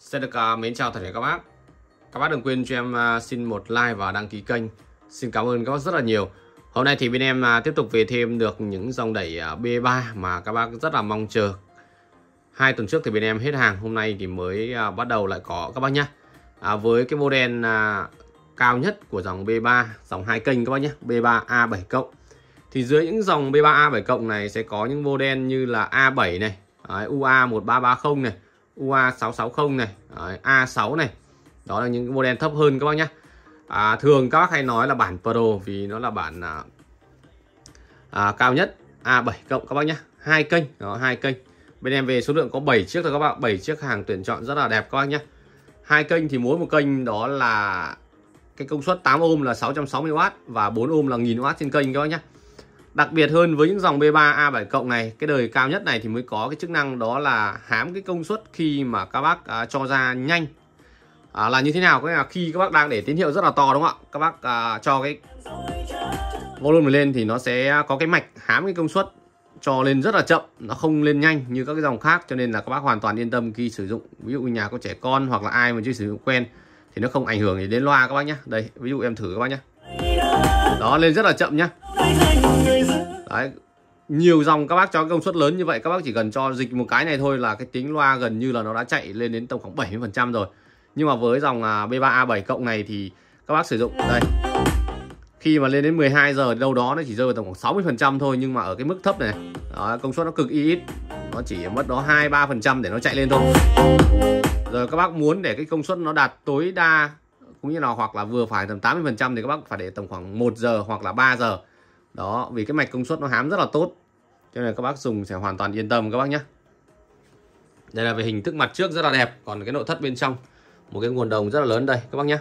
Xin được uh, mến chào tất cả các bác. Các bác đừng quên cho em uh, xin một like và đăng ký kênh. Xin cảm ơn các bác rất là nhiều. Hôm nay thì bên em uh, tiếp tục về thêm được những dòng đẩy uh, B3 mà các bác rất là mong chờ. Hai tuần trước thì bên em hết hàng Hôm nay thì mới uh, bắt đầu lại có các bác nhé à, Với cái model uh, cao nhất của dòng B3 Dòng hai kênh các bác nhé B3 A7 cộng. Thì dưới những dòng B3 A7 cộng này sẽ có những model như là A7 này Đấy, UA 1330 này UA 660 này. Đấy, A6 này. Đó là những cái model thấp hơn các bác nhé à, thường các bác hay nói là bản Pro vì nó là bản à, à, cao nhất. A7 cộng các bác nhé hai kênh. Đó hai kênh. Bên em về số lượng có 7 chiếc thôi các bạn 7 chiếc hàng tuyển chọn rất là đẹp các bác nhé hai kênh thì mỗi một kênh đó là cái công suất 8 ohm là 660W và 4 ohm là 1000W trên kênh các bác nhé Đặc biệt hơn với những dòng B3 A7 cộng này, cái đời cao nhất này thì mới có cái chức năng đó là hám cái công suất khi mà các bác à, cho ra nhanh. À, là như thế nào? Cái là khi các bác đang để tín hiệu rất là to đúng không ạ? Các bác à, cho cái volume lên thì nó sẽ có cái mạch hám cái công suất cho lên rất là chậm, nó không lên nhanh như các cái dòng khác cho nên là các bác hoàn toàn yên tâm khi sử dụng. Ví dụ nhà có trẻ con hoặc là ai mà chưa sử dụng quen thì nó không ảnh hưởng gì đến loa các bác nhé. Đây, ví dụ em thử các bác nhé. Đó lên rất là chậm nhá. Đấy, nhiều dòng các bác cho công suất lớn như vậy các bác chỉ cần cho dịch một cái này thôi là cái tính loa gần như là nó đã chạy lên đến tầm khoảng 70% rồi. Nhưng mà với dòng à, B3A7 cộng này thì các bác sử dụng đây. Khi mà lên đến 12 giờ đâu đó nó chỉ rơi vào tầm khoảng 60% thôi nhưng mà ở cái mức thấp này, đó, công suất nó cực ít. Nó chỉ mất đó 2 3% để nó chạy lên thôi. Rồi các bác muốn để cái công suất nó đạt tối đa cũng như là hoặc là vừa phải tầm 80% thì các bác phải để tầm khoảng 1 giờ hoặc là 3 giờ đó vì cái mạch công suất nó hám rất là tốt. Cho nên các bác dùng sẽ hoàn toàn yên tâm các bác nhé. Đây là về hình thức mặt trước rất là đẹp còn cái nội thất bên trong một cái nguồn đồng rất là lớn đây các bác nhé.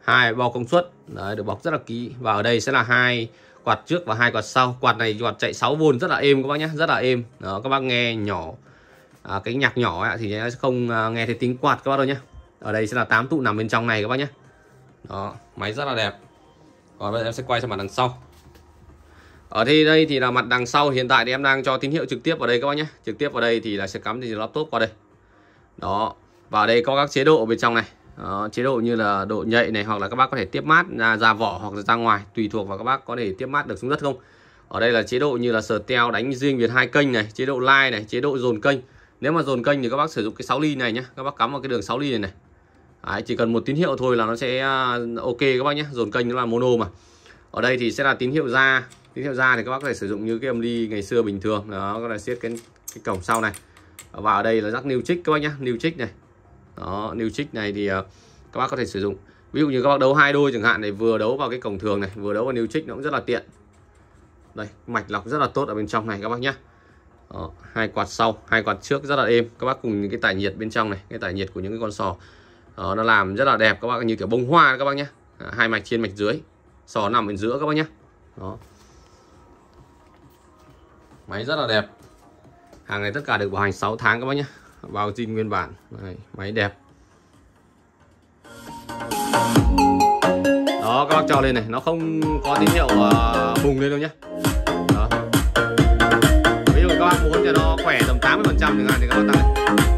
Hai bao công suất đấy được bọc rất là kỹ. Và ở đây sẽ là hai quạt trước và hai quạt sau. Quạt này quạt chạy 6V rất là êm các bác nhé rất là êm. Đó các bác nghe nhỏ à, cái nhạc nhỏ ấy, thì sẽ không à, nghe thấy tiếng quạt các bác đâu nhé. Ở đây sẽ là 8 tụ nằm bên trong này các bác nhé. Đó máy rất là đẹp. Còn bây giờ em sẽ quay sang mặt đằng sau ở đây đây thì là mặt đằng sau hiện tại thì em đang cho tín hiệu trực tiếp vào đây các bác nhé. Trực tiếp vào đây thì là sẽ cắm thì laptop qua đây. Đó và ở đây có các chế độ bên trong này. Đó, chế độ như là độ nhạy này hoặc là các bác có thể tiếp mát ra, ra vỏ hoặc là ra ngoài tùy thuộc vào các bác có thể tiếp mát được xuống đất không. Ở đây là chế độ như là sờ teo đánh riêng việt hai kênh này chế độ like này chế độ dồn kênh. Nếu mà dồn kênh thì các bác sử dụng cái 6 ly này nhé. Các bác cắm vào cái đường 6 ly này này. Đấy, chỉ cần một tín hiệu thôi là nó sẽ à, ok các bác nhé. Dồn kênh nó là mono mà. Ở đây thì sẽ là tín hiệu ra tiếp theo ra thì các bác có thể sử dụng như cái âm ly ngày xưa bình thường. Đó có thể siết cái cái cổng sau này. Và ở đây là rắc new trích các bác nhá, new trích này. Đó new trích này thì ờ, các bác có thể sử dụng. Ví dụ như các bác đấu hai đôi chẳng hạn này vừa đấu vào cái cổng thường này vừa đấu vào new trích nó cũng rất là tiện. Đây mạch lọc rất là tốt ở bên trong này các bác nhá, đó, hai quạt sau hai quạt trước rất là êm. Các bác cùng những cái tải nhiệt bên trong này cái tải nhiệt của những cái con sò. Đó, nó làm rất là đẹp các bác như kiểu bông hoa các bác nhé hai mạch trên mạch dưới sò nằm bên giữa các bác nhé đó máy rất là đẹp. Hàng này tất cả được bảo hành 6 tháng các bác nhé. Bao zin nguyên bản. Đây, máy đẹp. Đó các bác cho lên này. Nó không có tín hiệu uh, bùng lên đâu nhé. Đó. ví dụ các bác muốn cho nó khỏe tầm 80 phần trăm thì các bác tăng lên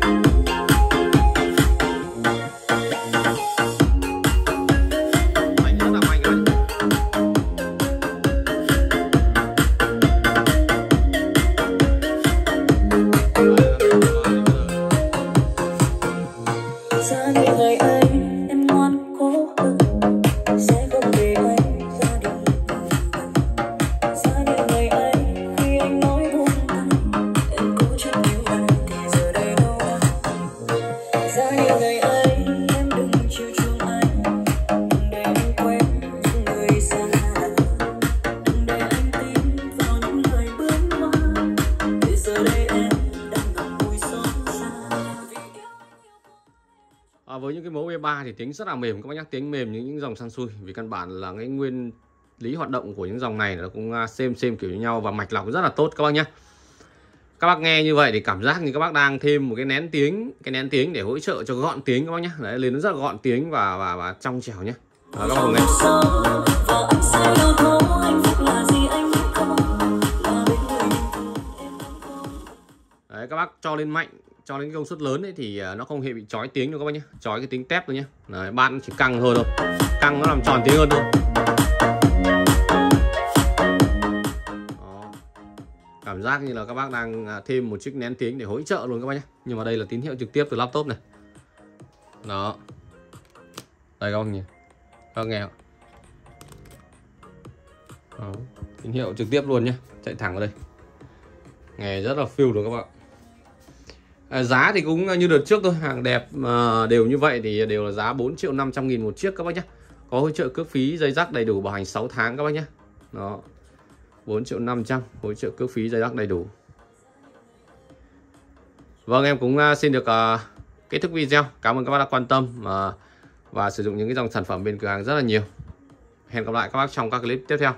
với những cái mẫu E3 thì tiếng rất là mềm, các bác nhắc tiếng mềm như những dòng Sansui vì căn bản là cái nguyên lý hoạt động của những dòng này nó cũng à, xem xem kiểu như nhau và mạch lọc rất là tốt, các bác nhé. Các bác nghe như vậy thì cảm giác như các bác đang thêm một cái nén tiếng, cái nén tiếng để hỗ trợ cho gọn tiếng, các bác nhé. Đấy, lên nó rất là gọn tiếng và và và trong trẻo nhé. Các bác nghe đấy, các bác cho lên mạnh cho đến công suất lớn ấy thì à, nó không hề bị chói tiếng đâu các bác nhé. Chói cái tiếng tép thôi nhé. Đấy, bạn chỉ căng hơn thôi. Căng nó làm tròn tiếng hơn thôi. Đó. cảm giác như là các bác đang à, thêm một chiếc nén tiếng để hỗ trợ luôn các bác nhé. Nhưng mà đây là tín hiệu trực tiếp từ laptop này. Đó. Đây các bác nhìn. Các bác nghe không? Đó. tín hiệu trực tiếp luôn nhé. Chạy thẳng vào đây. Nghe rất là phiêu luôn các bạn à, giá thì cũng như đợt trước thôi hàng đẹp mà đều như vậy thì đều là giá 4 triệu 500 nghìn một chiếc các bác nhé có hỗ trợ cước phí dây rắc đầy đủ bảo hành 6 tháng các bác nhé đó. 4 triệu 500 hỗ trợ cước phí dây rắc đầy đủ. Vâng em cũng ờ, xin được uh, kết thúc video. Cảm ơn các bác đã quan tâm uh, và sử dụng những cái dòng sản phẩm bên cửa hàng rất là nhiều. Hẹn gặp lại các bác trong các clip tiếp theo.